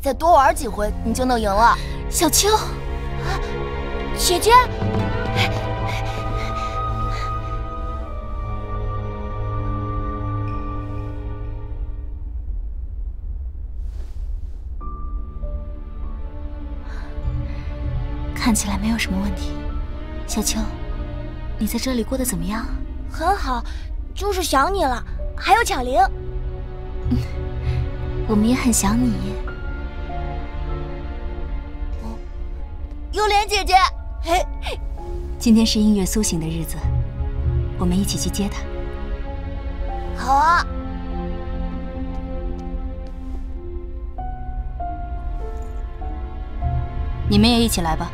再多玩几回你就能赢了。小秋，啊姐姐，看起来没有什么问题。小秋，你在这里过得怎么样？很好，就是想你了。还有巧玲，我们也很想你。幽莲姐姐，嘿，今天是音乐苏醒的日子，我们一起去接她。好啊。你们也一起来吧。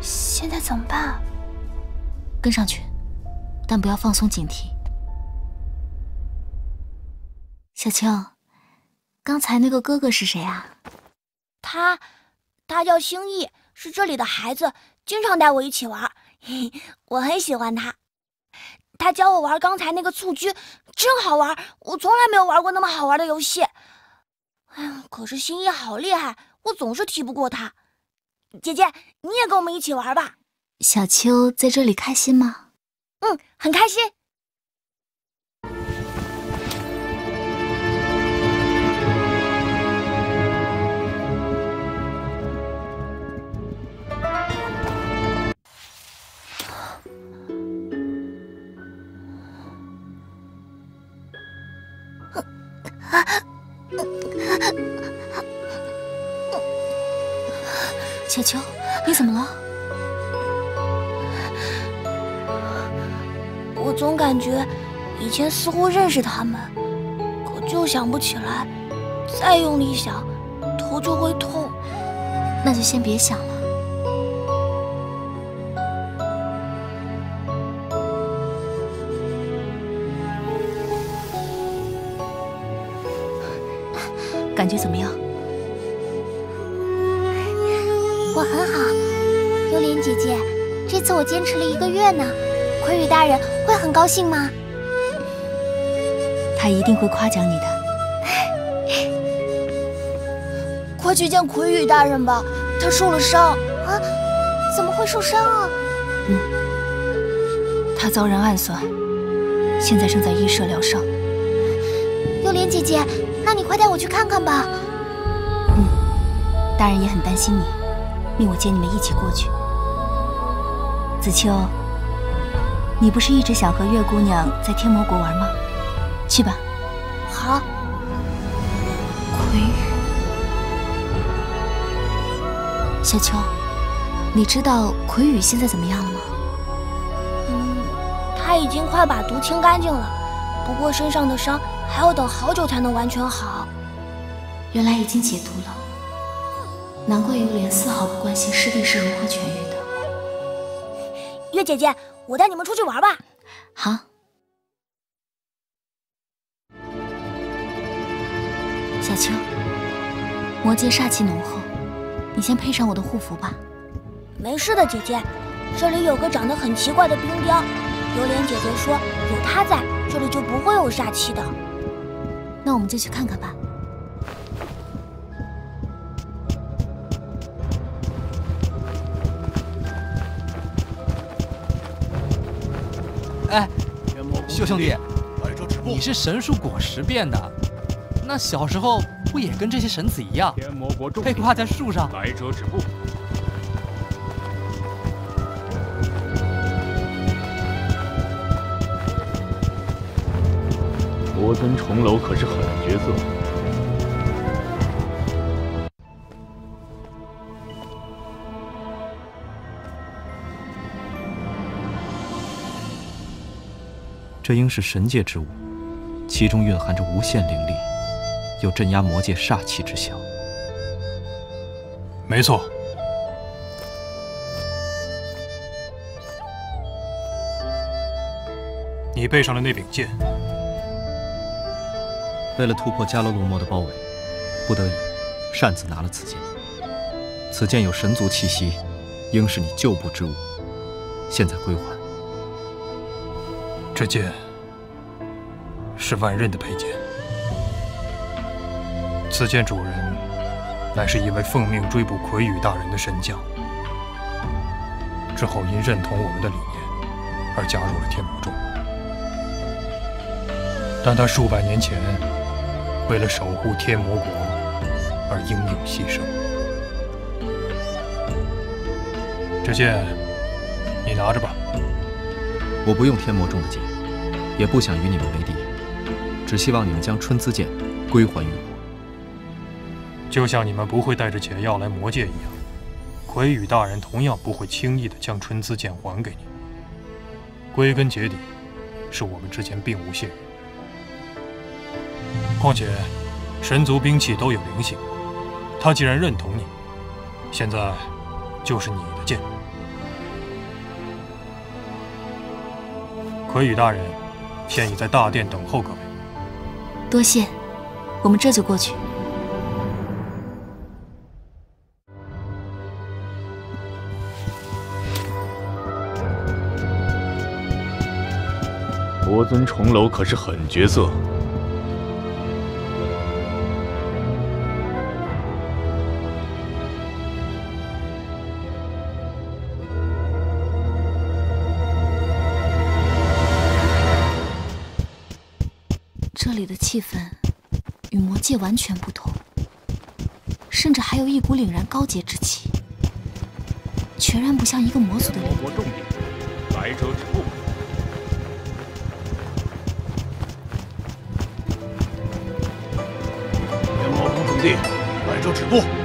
现在怎么办？跟上去，但不要放松警惕。小秋，刚才那个哥哥是谁啊？他，他叫星逸，是这里的孩子，经常带我一起玩，嘿我很喜欢他。他教我玩刚才那个蹴鞠，真好玩，我从来没有玩过那么好玩的游戏。哎呀，可是星逸好厉害，我总是踢不过他。姐姐，你也跟我们一起玩吧。小秋在这里开心吗？嗯，很开心。小秋，你怎么了？我总感觉以前似乎认识他们，可就想不起来。再用力想，头就会痛。那就先别想了。感觉怎么样？我很好，幽莲姐姐，这次我坚持了一个月呢。魁羽大人会很高兴吗？他一定会夸奖你的。快去见魁羽大人吧，他受了伤啊！怎么会受伤啊？嗯，他遭人暗算，现在正在医社疗伤。幽莲姐姐，那你快带我去看看吧。嗯，大人也很担心你，命我接你们一起过去。子秋。你不是一直想和月姑娘在天魔国玩吗？去吧。好。魁羽，小秋，你知道魁羽现在怎么样了吗？嗯，他已经快把毒清干净了，不过身上的伤还要等好久才能完全好。原来已经解毒了，难怪幽莲丝毫不关心师弟是如何痊愈的。月姐姐。我带你们出去玩吧。好。小秋，魔界煞气浓厚，你先配上我的护符吧。没事的，姐姐。这里有个长得很奇怪的冰雕，榴莲姐姐说有它在这里就不会有煞气的。那我们就去看看吧。哎，秀兄弟，你是神树果实变的，那小时候不也跟这些神子一样，被挂在树上？来者止步！魔尊重楼可是狠角色。这应是神界之物，其中蕴含着无限灵力，有镇压魔界煞气之效。没错。你背上的那柄剑，为了突破迦罗罗魔的包围，不得已擅自拿了此剑。此剑有神族气息，应是你旧部之物，现在归还。这剑是万刃的佩剑，此剑主人乃是一位奉命追捕魁羽大人的神将，之后因认同我们的理念而加入了天魔众。但他数百年前为了守护天魔国而英勇牺牲。这剑你拿着吧。我不用天魔中的剑，也不想与你们为敌，只希望你们将春姿剑归还于我。就像你们不会带着解药来魔界一样，魁羽大人同样不会轻易的将春姿剑还给你。归根结底，是我们之间并无血缘。况且，神族兵器都有灵性，他既然认同你，现在就是你的剑。魁羽大人，现已在大殿等候各位。多谢，我们这就过去。魔尊重楼可是狠角色。气氛与魔界完全不同，甚至还有一股凛然高洁之气，全然不像一个魔族的。来者止步！天魔宫重地，来者止步！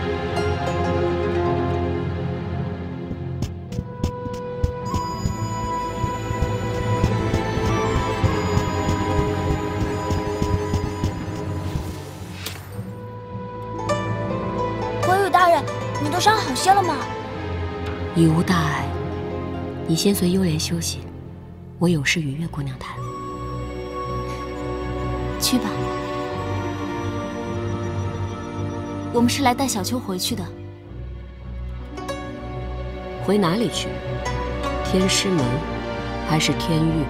已无大碍，你先随幽莲休息，我有事与月姑娘谈。去吧，我们是来带小秋回去的。回哪里去？天师门，还是天域？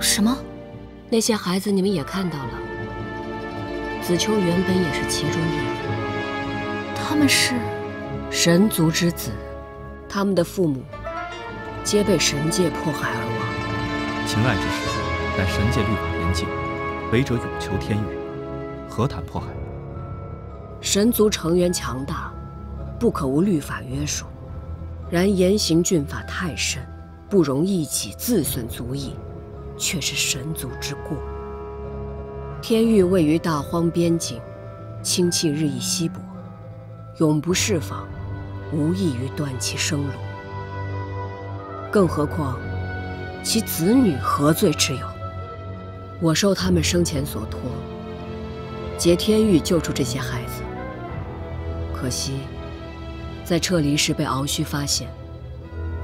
什么？那些孩子你们也看到了，子秋原本也是其中一人。他们是神族之子，他们的父母皆被神界迫害而亡。情爱之事，乃神界律法严禁，违者永求天狱，何谈迫害？神族成员强大，不可无律法约束。然严刑峻法太甚，不容一己自损足矣，却是神族之过。天域位于大荒边境，清气日益稀薄，永不释放，无异于断其生路。更何况，其子女何罪之有？我受他们生前所托，劫天域救出这些孩子。可惜。在撤离时被敖须发现，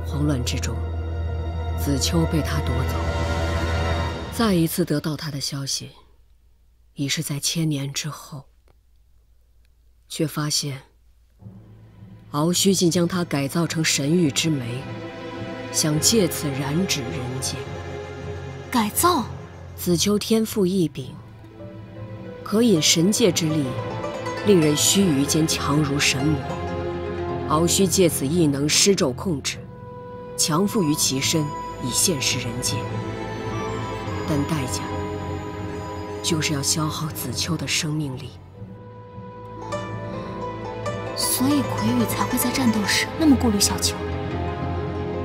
慌乱之中，子秋被他夺走。再一次得到他的消息，已是在千年之后，却发现敖须竟将他改造成神域之媒，想借此染指人间。改造？子秋天赋异禀，可引神界之力，令人须臾间强如神魔。敖须借此异能施咒控制，强附于其身，以现世人间。但代价就是要消耗子秋的生命力。所以魁羽才会在战斗时那么顾虑小秋。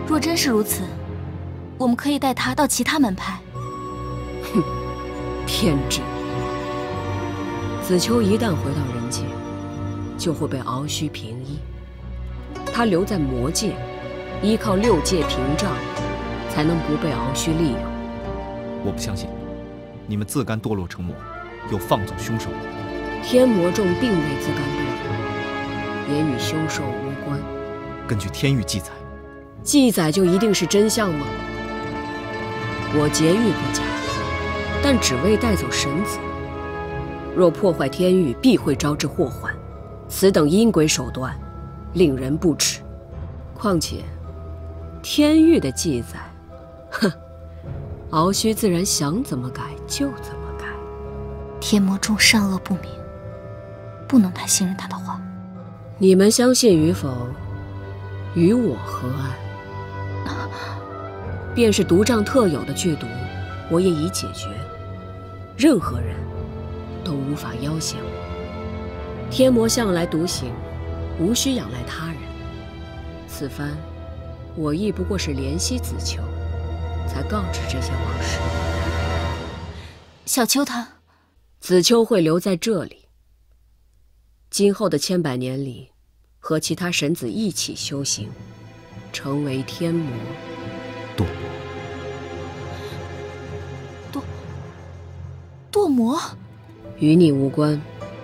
若真是如此，我们可以带他到其他门派。哼，偏执！子秋一旦回到人界，就会被敖须平抑。他留在魔界，依靠六界屏障，才能不被敖须利用。我不相信，你们自甘堕落成魔，又放纵凶手。天魔众并未自甘堕落，也与凶兽无关。根据天域记载，记载就一定是真相吗？我劫狱不假，但只为带走神子。若破坏天域，必会招致祸患。此等阴诡手段。令人不齿，况且天域的记载，哼，敖须自然想怎么改就怎么改。天魔众善恶不明，不能太信任他的话。你们相信与否，与我何安？便是毒瘴特有的剧毒，我也已解决，任何人都无法要挟我。天魔向来独行，无需仰赖他人。此番，我亦不过是怜惜子秋，才告知这些往事。小秋他，子秋会留在这里。今后的千百年里，和其他神子一起修行，成为天魔。堕堕堕魔，与你无关。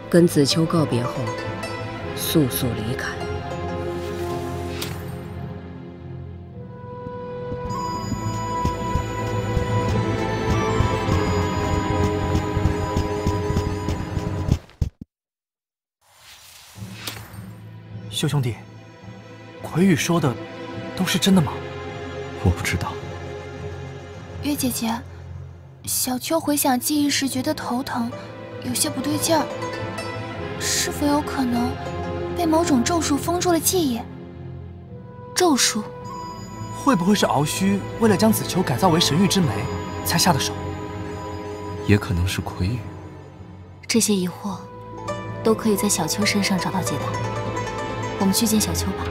跟子秋告别后，速速离开。秀兄弟，葵羽说的都是真的吗？我不知道。月姐姐，小秋回想记忆时觉得头疼，有些不对劲儿，是否有可能被某种咒术封住了记忆？咒术？会不会是敖虚为了将子秋改造为神域之媒才下的手？也可能是葵羽。这些疑惑都可以在小秋身上找到解答。我们去见小秋吧。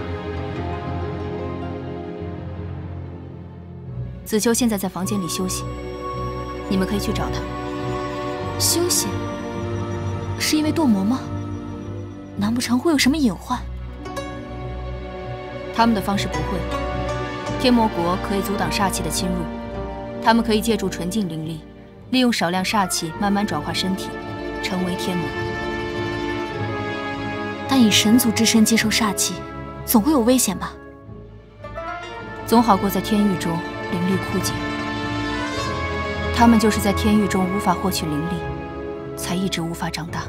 子秋现在在房间里休息，你们可以去找他。休息？是因为堕魔吗？难不成会有什么隐患？他们的方式不会。天魔国可以阻挡煞气的侵入，他们可以借助纯净灵力，利用少量煞气慢慢转化身体，成为天魔。但以神族之身接受煞气，总会有危险吧？总好过在天域中。灵力枯竭，他们就是在天域中无法获取灵力，才一直无法长大。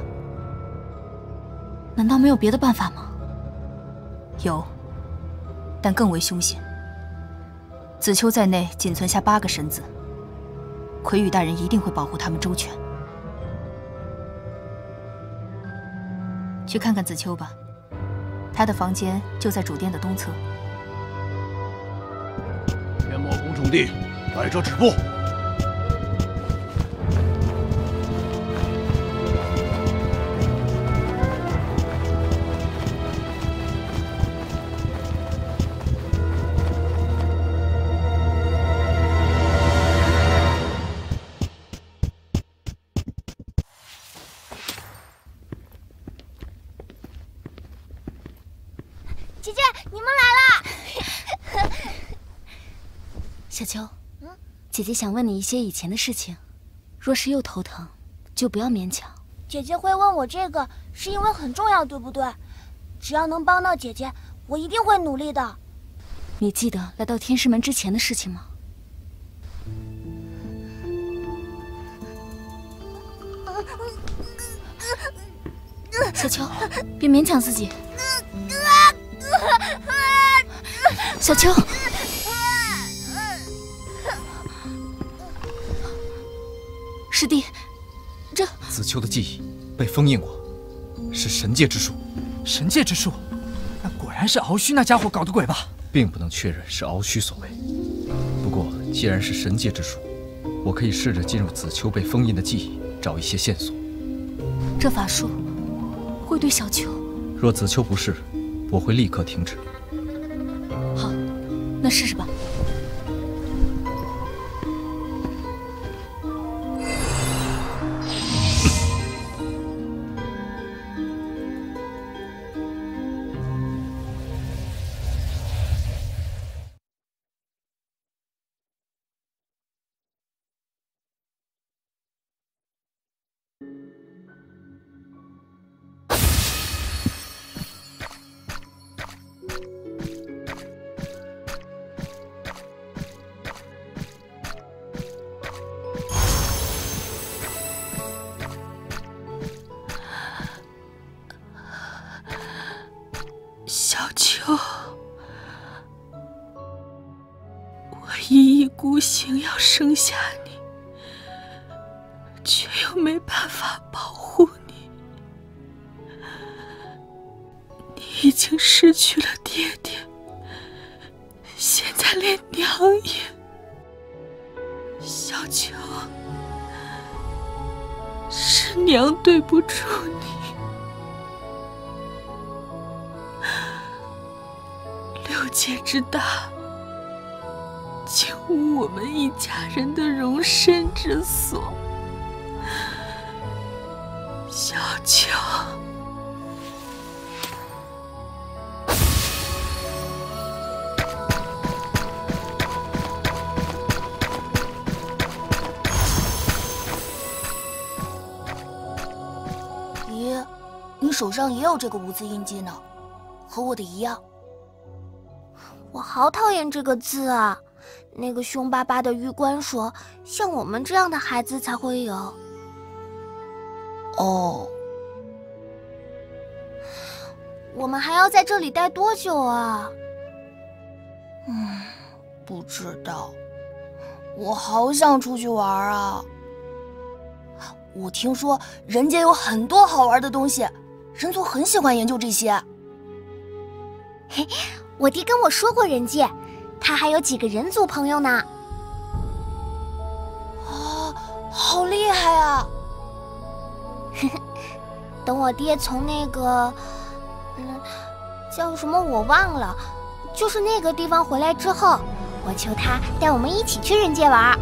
难道没有别的办法吗？有，但更为凶险。子秋在内，仅存下八个神子，魁羽大人一定会保护他们周全。去看看子秋吧，他的房间就在主殿的东侧。天魔宫重地，百者止步！姐姐想问你一些以前的事情，若是又头疼，就不要勉强。姐姐会问我这个，是因为很重要，对不对？只要能帮到姐姐，我一定会努力的。你记得来到天师门之前的事情吗？小秋，别勉强自己。小秋。师弟，这子秋的记忆被封印过，是神界之术。神界之术，那果然是敖虚那家伙搞的鬼吧？并不能确认是敖虚所为。不过既然是神界之术，我可以试着进入子秋被封印的记忆，找一些线索。这法术会对小秋？若子秋不是，我会立刻停止。好，那试试吧。手上也有这个无字印记呢，和我的一样。我好讨厌这个字啊！那个凶巴巴的玉官说，像我们这样的孩子才会有。哦，我们还要在这里待多久啊？嗯，不知道。我好想出去玩啊！我听说人间有很多好玩的东西。人族很喜欢研究这些。嘿，我爹跟我说过人界，他还有几个人族朋友呢。啊，好厉害啊！等我爹从那个，嗯，叫什么我忘了，就是那个地方回来之后，我求他带我们一起去人界玩。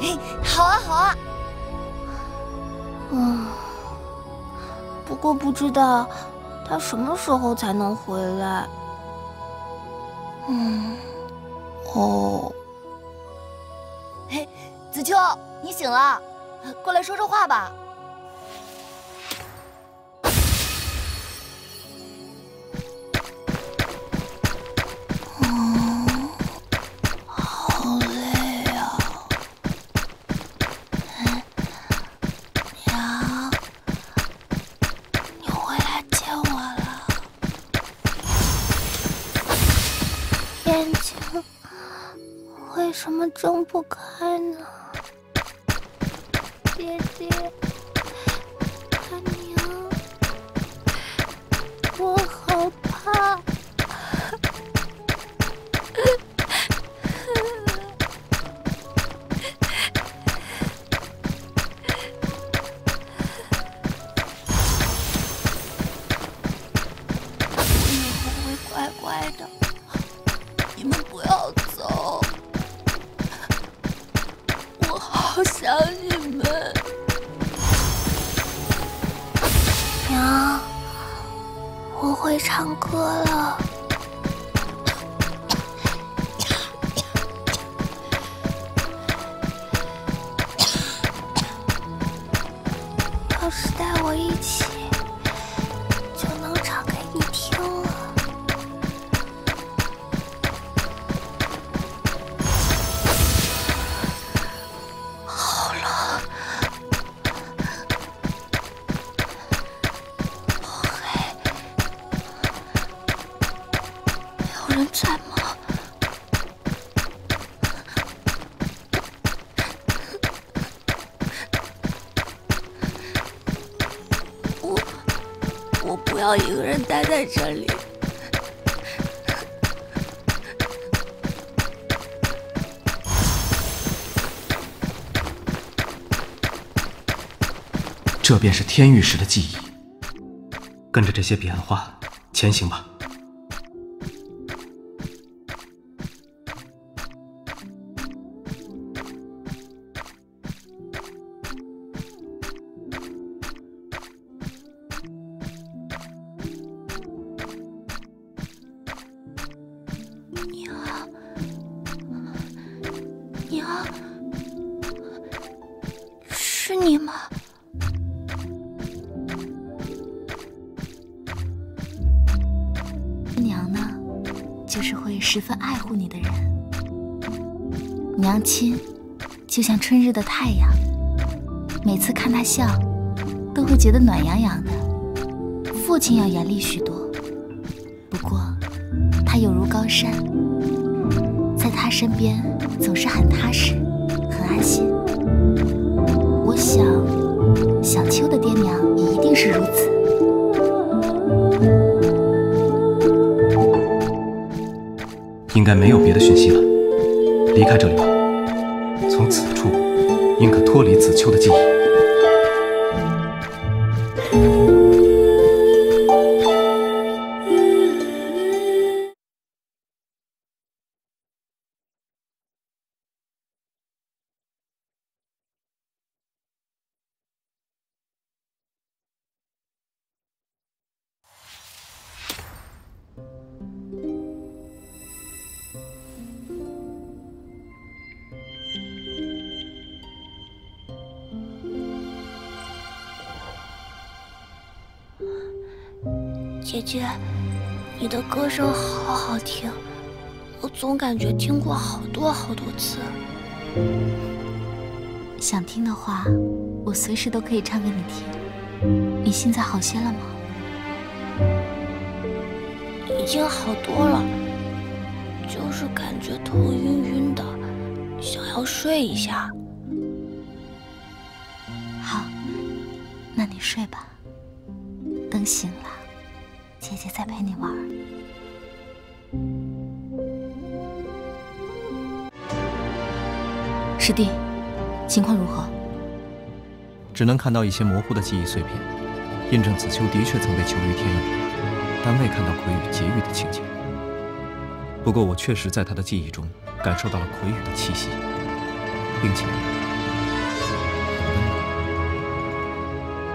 嘿，好啊，好啊。嗯。不过不知道他什么时候才能回来。嗯，哦，嘿，子秋，你醒了，过来说说话吧。睁不开呢，姐姐，我一个人待在这里。这便是天域石的记忆。跟着这些变化前行吧。你吗？娘呢就是会十分爱护你的人。娘亲就像春日的太阳，每次看她笑，都会觉得暖洋洋的。父亲要严厉许多，不过他有如高山，在他身边总是很踏实，很安心。小秋的爹娘也一定是如此。应该没有别的讯息了。离开这里吧。从此处应可脱离子秋的记忆。随时都可以唱给你听。你现在好些了吗？已经好多了，就是感觉头晕晕的，想要睡一下。好，那你睡吧。等醒了。姐姐再陪你玩。师弟，情况如何？只能看到一些模糊的记忆碎片，印证子秋的确曾被囚于天域，但未看到魁羽劫狱的情景。不过我确实在他的记忆中感受到了魁羽的气息，并且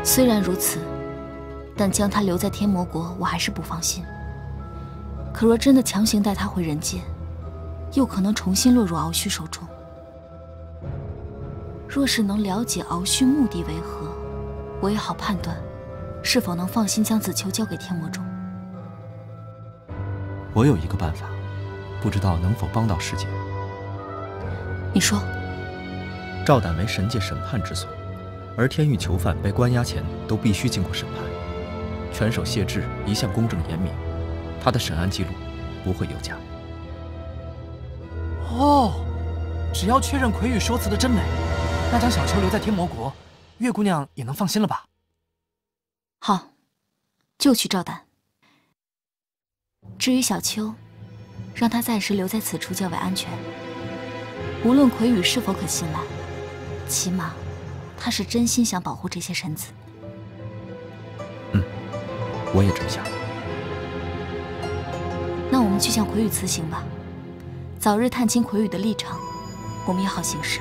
虽然如此。但将他留在天魔国，我还是不放心。可若真的强行带他回人间，又可能重新落入敖旭手中。若是能了解敖旭目的为何，我也好判断，是否能放心将子秋交给天魔宗。我有一个办法，不知道能否帮到师姐。你说。赵胆为神界审判之所，而天域囚犯被关押前都必须经过审判。拳手谢志一向公正严明，他的审案记录不会有假。哦，只要确认魁羽说辞的真伪，那将小秋留在天魔国，月姑娘也能放心了吧？好，就去赵胆。至于小秋，让他暂时留在此处较为安全。无论魁羽是否可信赖，起码他是真心想保护这些神子。嗯我也这么想。那我们去向魁羽辞行吧，早日探清魁羽的立场，我们也好行事。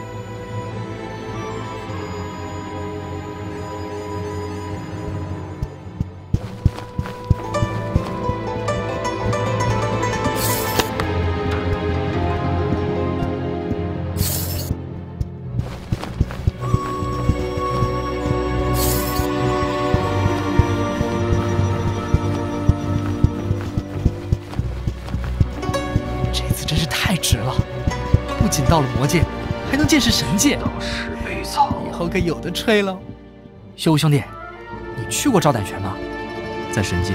到了魔界，还能见识神界，以后可有的吹了。修武兄弟，你去过招胆泉吗？在神界，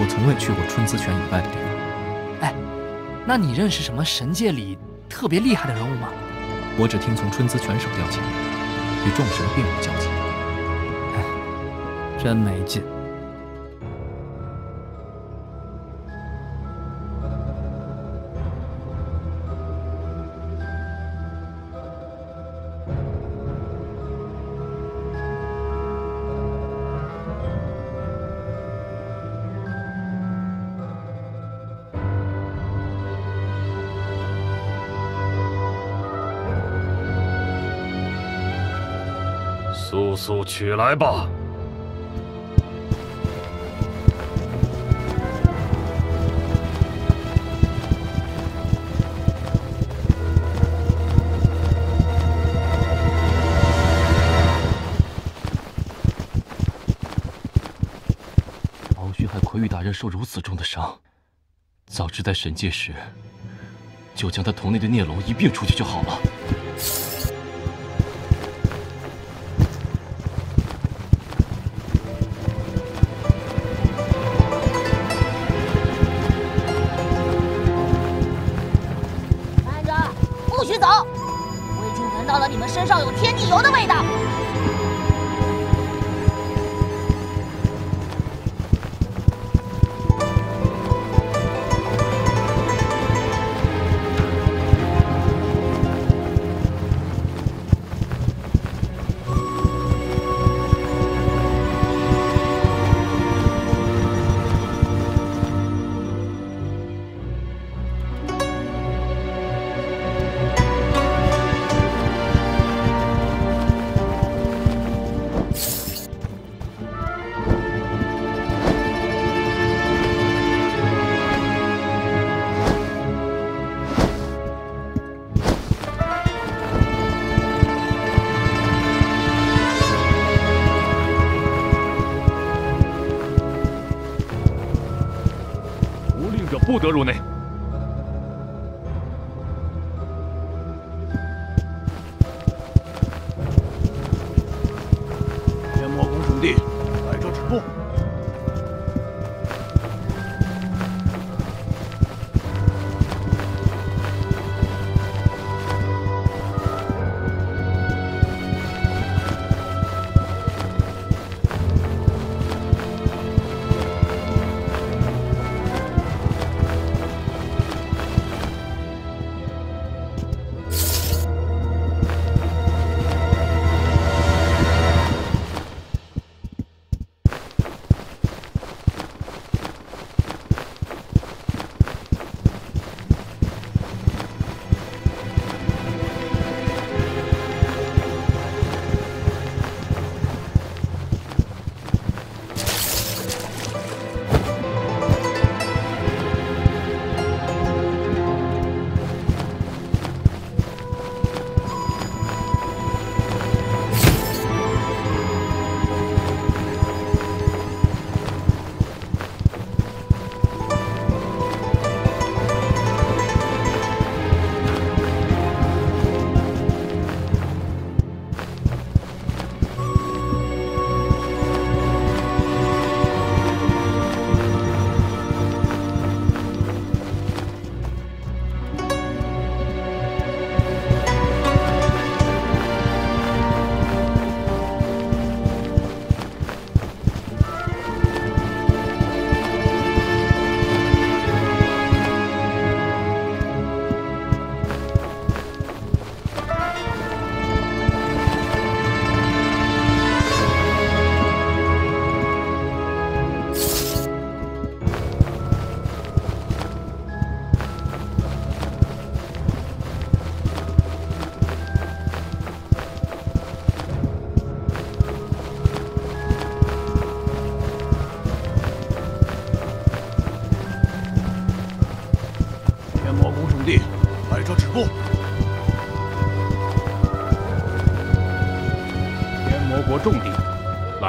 我从未去过春姿泉以外的地方。哎，那你认识什么神界里特别厉害的人物吗？我只听从春姿泉手调遣，与众神并无交集。哎真没劲。取来吧！敖旭害魁玉大人受如此重的伤，早知在神界时，就将他同内的孽龙一并除去就好了。不得入内。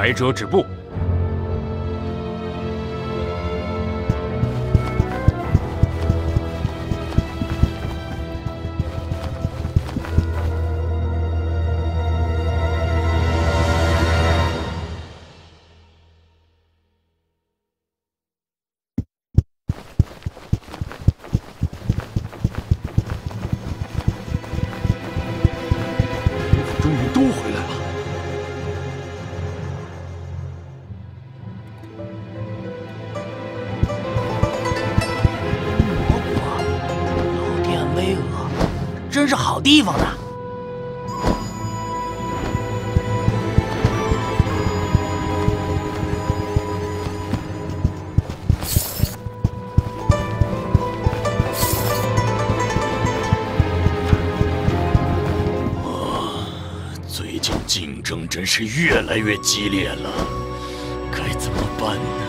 来者止步。地方呢。最近竞争真是越来越激烈了，该怎么办呢？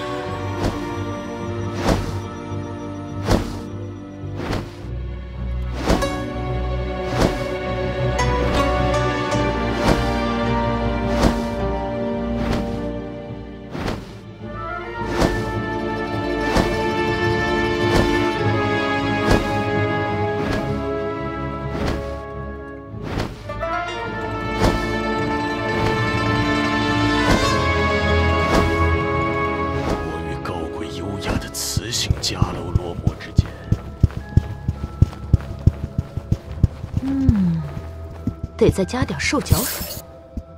得再加点瘦脚水，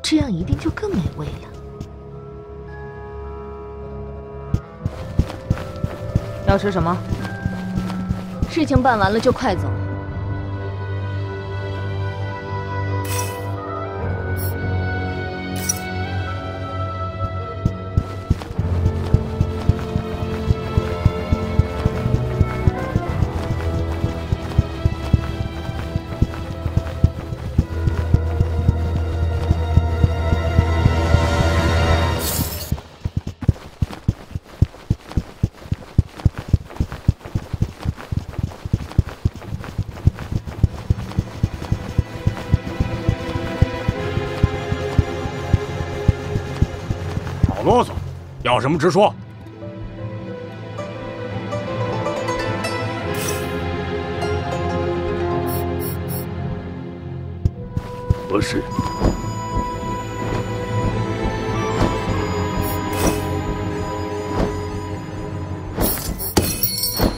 这样一定就更美味了。要吃什么？事情办完了就快走。啰嗦，要什么直说。不是。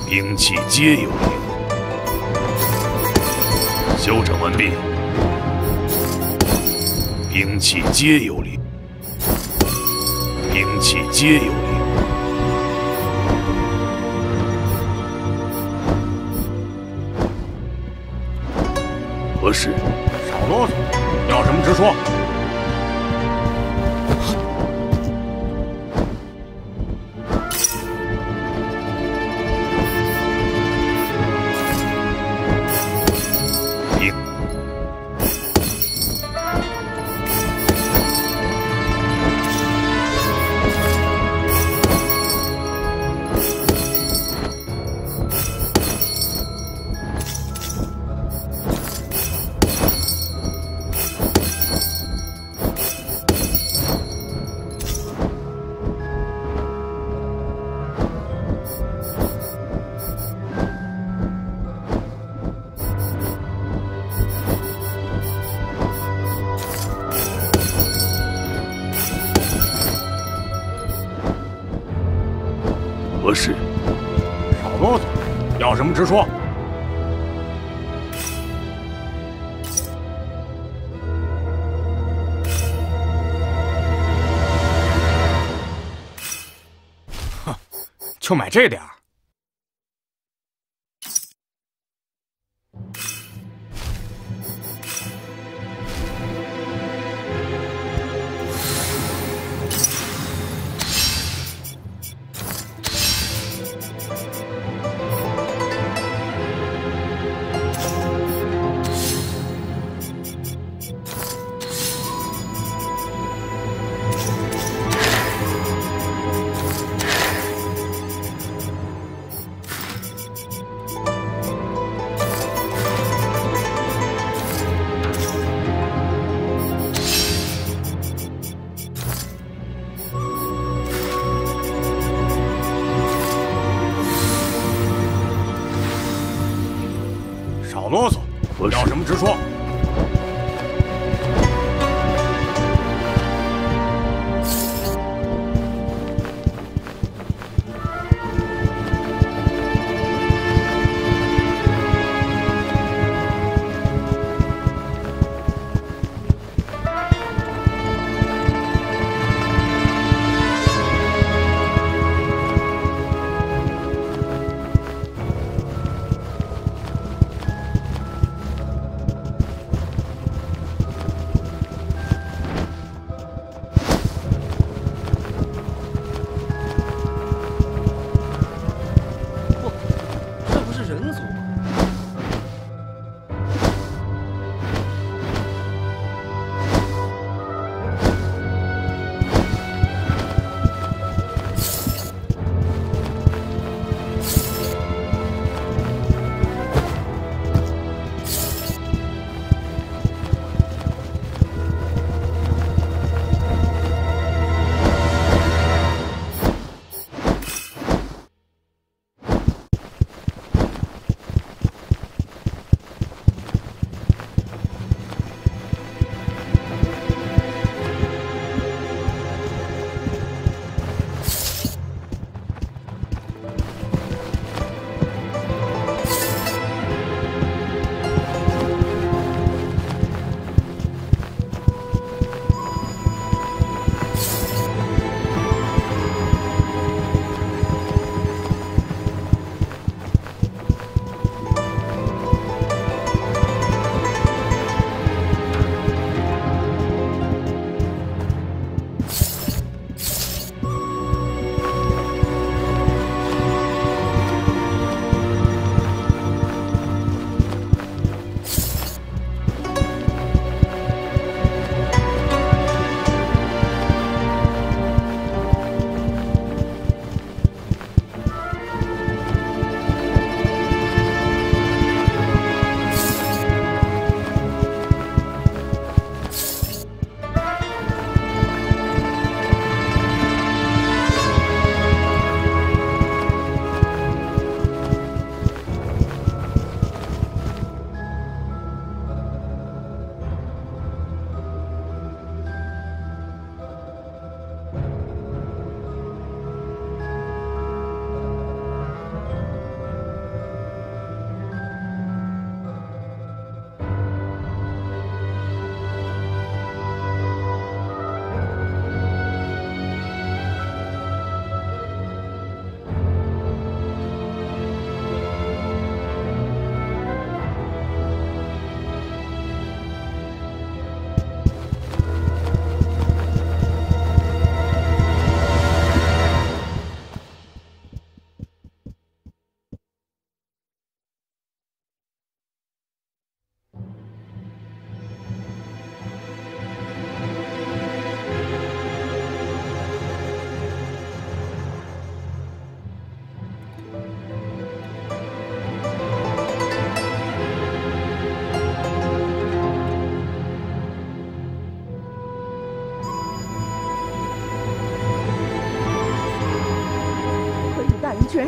兵器皆有灵，修整完毕。兵器皆有灵。兵器皆有灵。何事？少啰嗦，要什么直说。就买这点儿。要什么直说。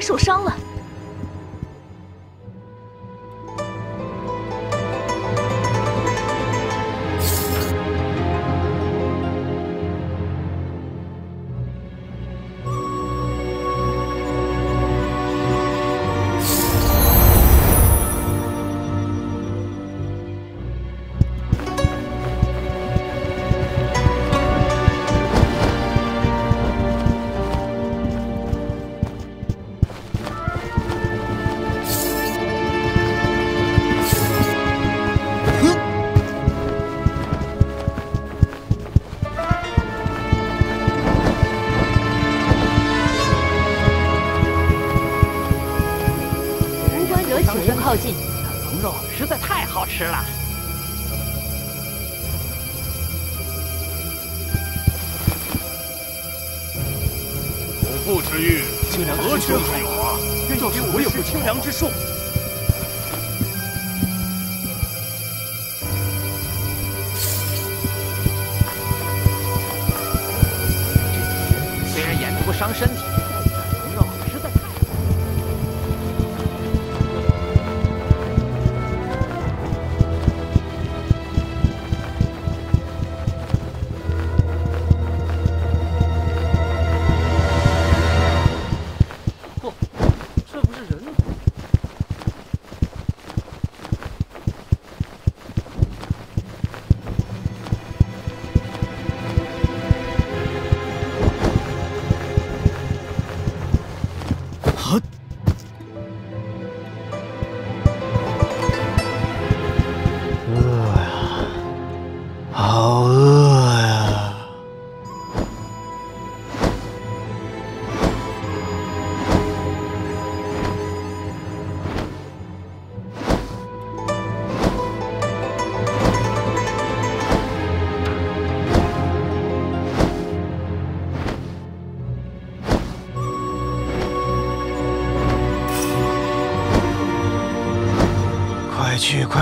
受伤了。吃了。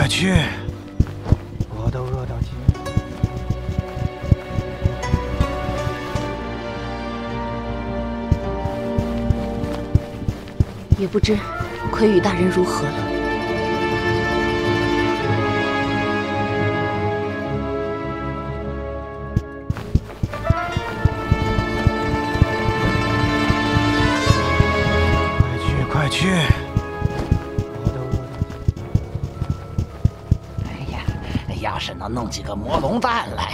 我去。我都饿到也不知魁宇大人如何了。几个魔龙蛋来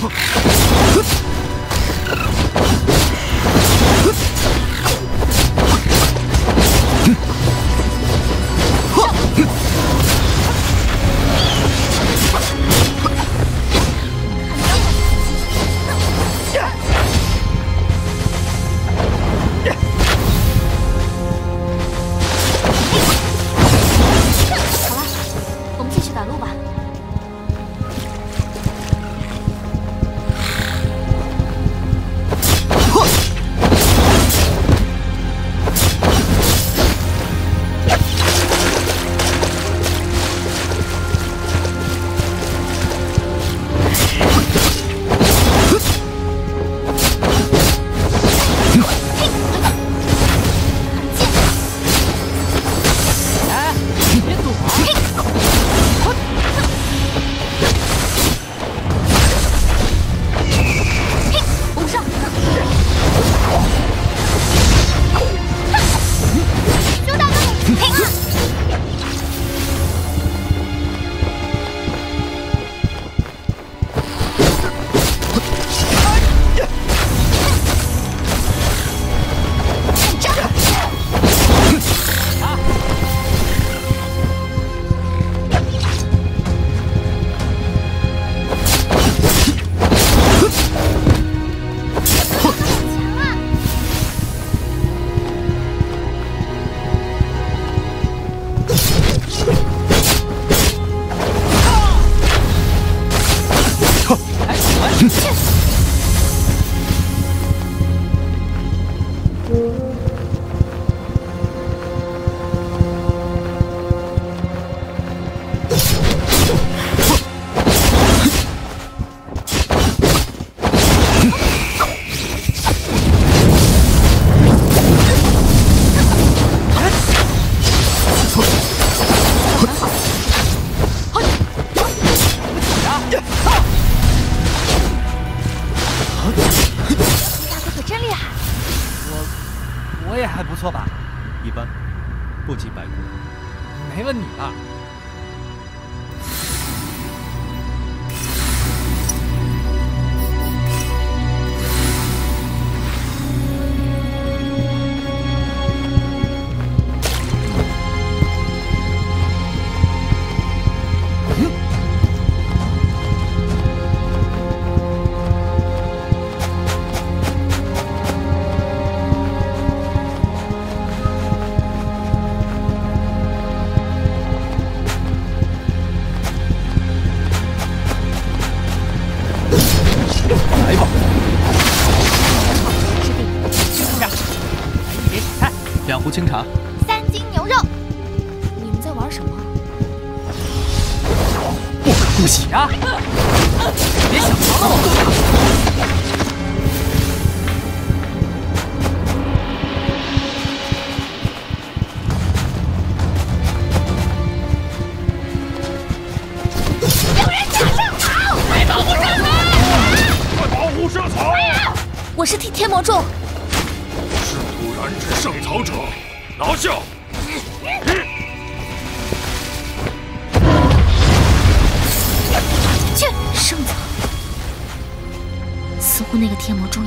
Oh.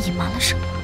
隐瞒了什么？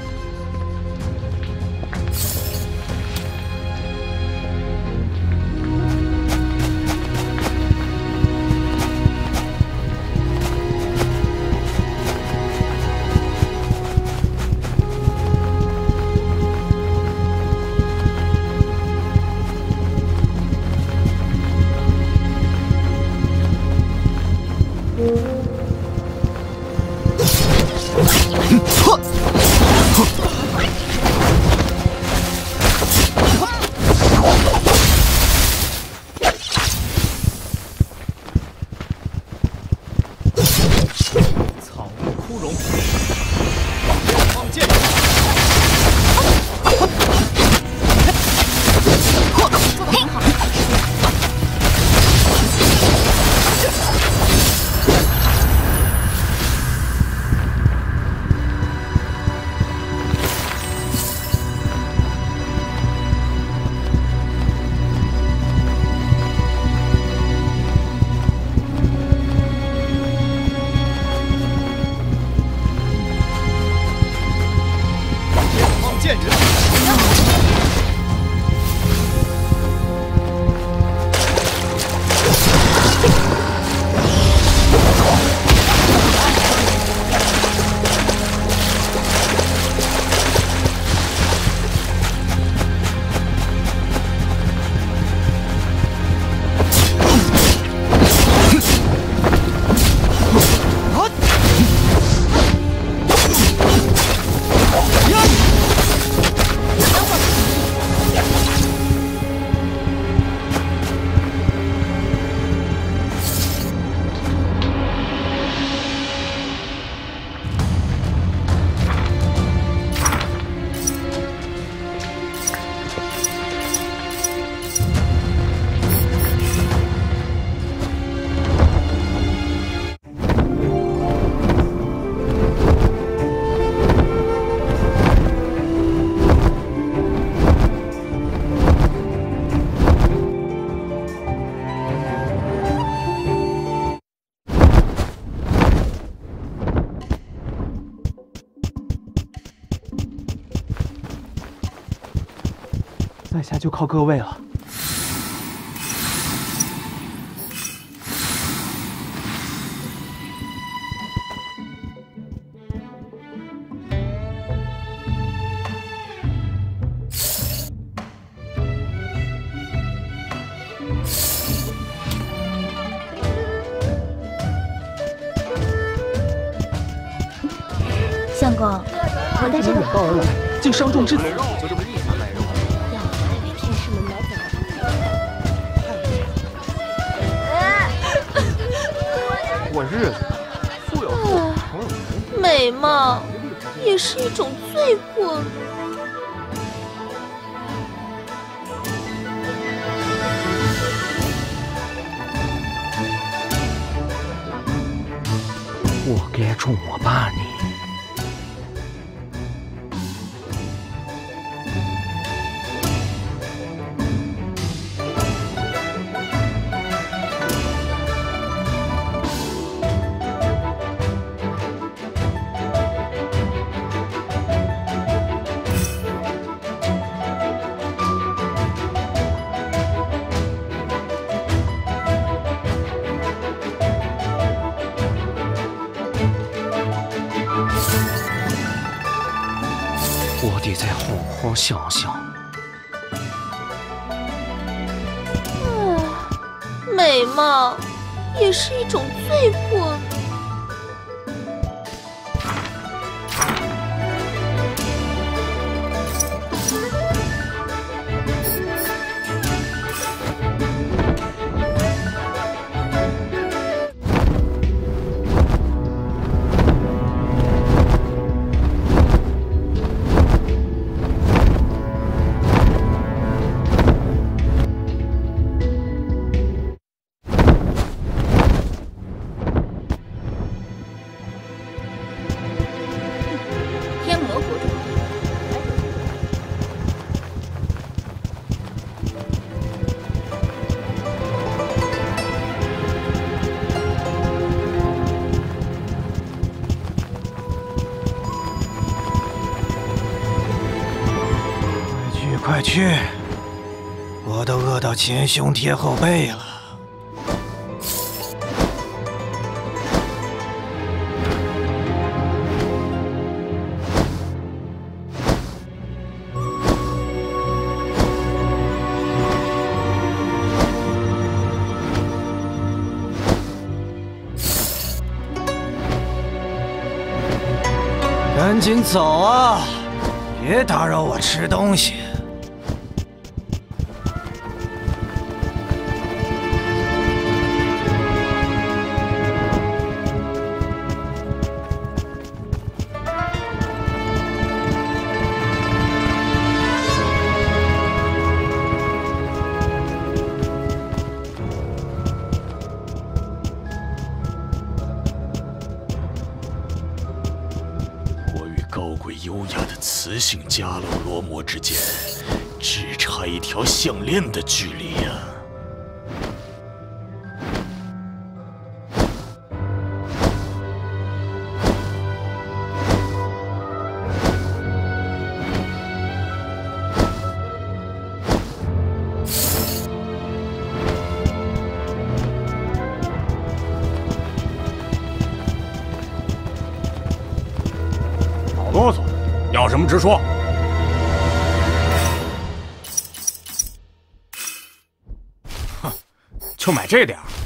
就靠各位了。笑笑。嗯美貌也是一种罪过去！我都饿到前胸贴后背了。赶紧走啊！别打扰我吃东西。条项链的距就买这点儿。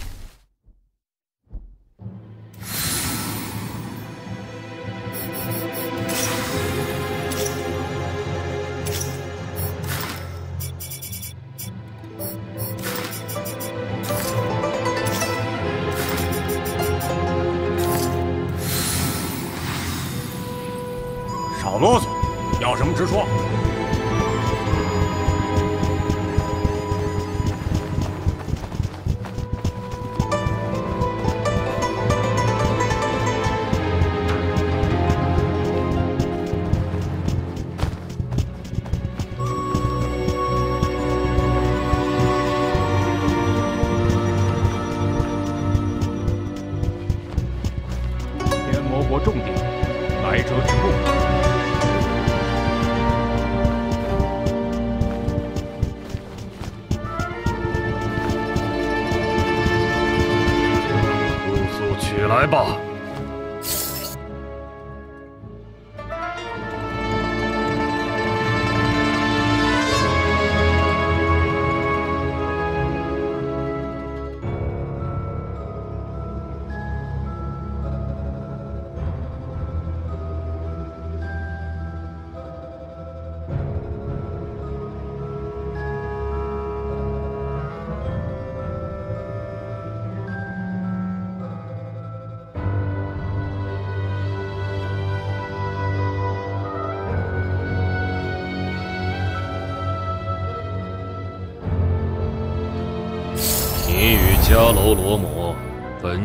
来吧！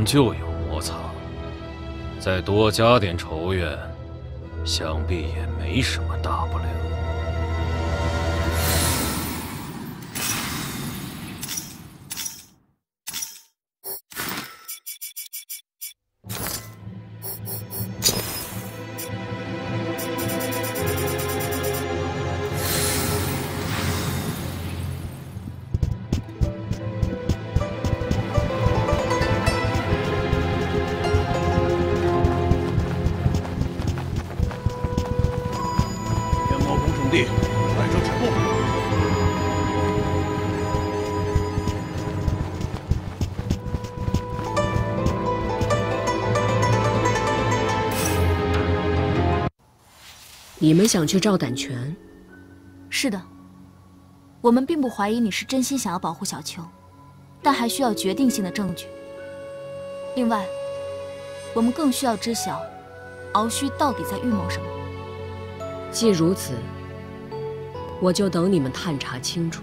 就有摩擦，再多加点仇怨，想必也没什么大不了。想去赵胆泉？是的，我们并不怀疑你是真心想要保护小秋，但还需要决定性的证据。另外，我们更需要知晓敖虚到底在预谋什么。既如此，我就等你们探查清楚。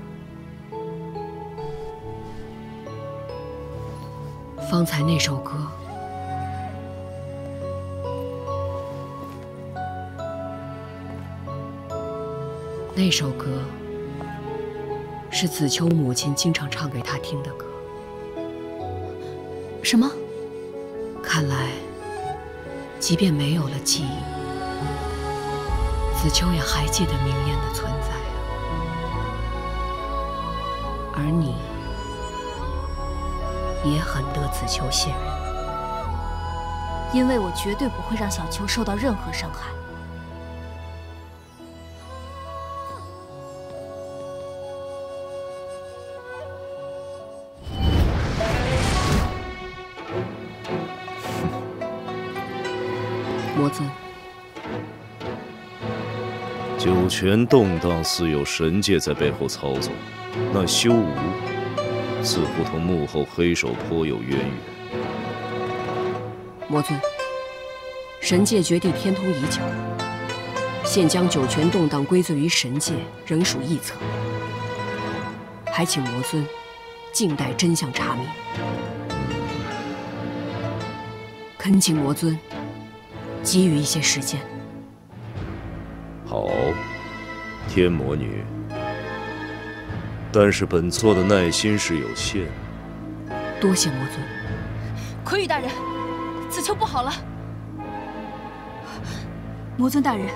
方才那首歌，那首歌是子秋母亲经常唱给他听的歌。什么？看来，即便没有了记忆，子秋也还记得明烟的存在啊。而你也很得子秋信任，因为我绝对不会让小秋受到任何伤害。九泉动荡，似有神界在背后操纵。那修吾似乎同幕后黑手颇有渊源。魔尊，神界绝地天通已久，现将九泉动荡归罪于神界，仍属臆测。还请魔尊静待真相查明。恳请魔尊。给予一些时间。天魔女。但是本座的耐心是有限。多谢魔尊。魁羽大人，子秋不好了。魔尊大人，